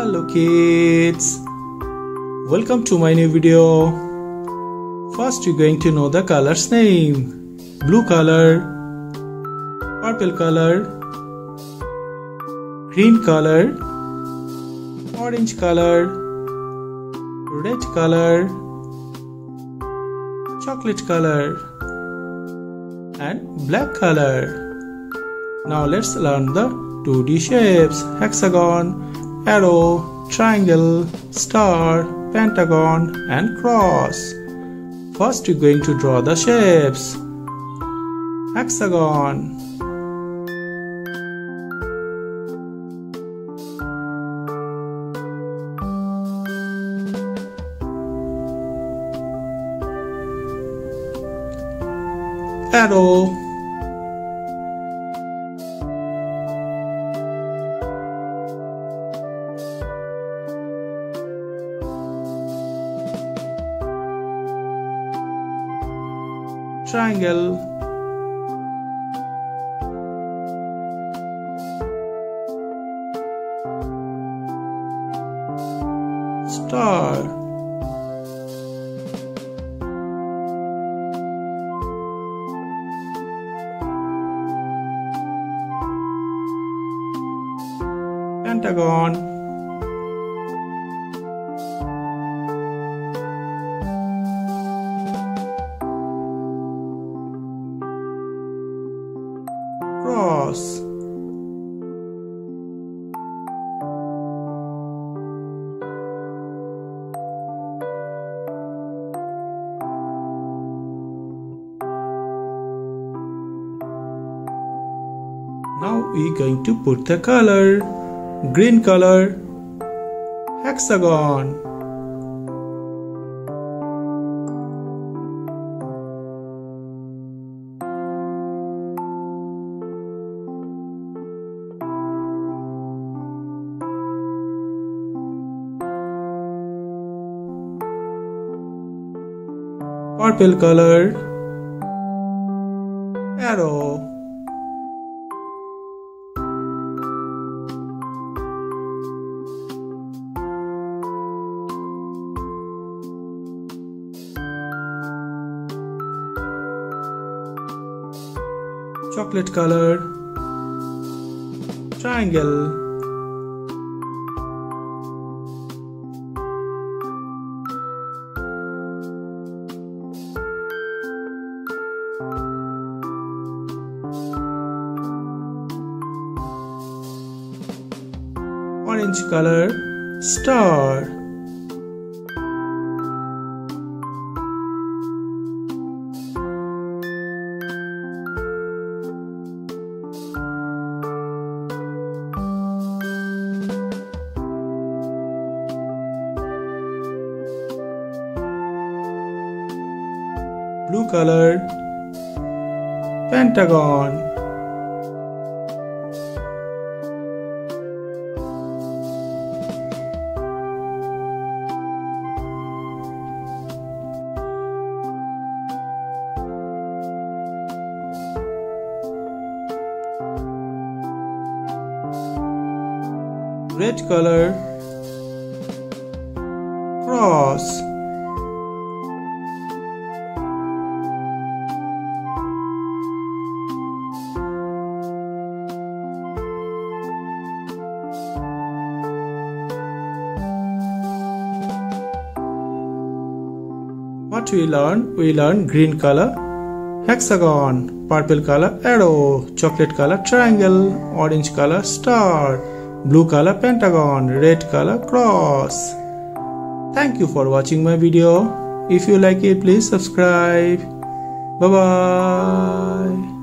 Hello kids! Welcome to my new video. First you're going to know the color's name. Blue color, purple color, green color, orange color, red color, chocolate color and black color. Now let's learn the 2D shapes hexagon, arrow, triangle, star, pentagon and cross. First you're going to draw the shapes. Hexagon Arrow triangle. Star. Pentagon cross. Now we're going to put the color green color hexagon purple color. Arrow chocolate color. Triangle orange color star. Blue color pentagon red color. Cross. What we learn? We learn green color hexagon, purple color arrow, chocolate color triangle, orange color star, blue color pentagon, red color cross. Thank you for watching my video. If you like it, please subscribe. Bye bye.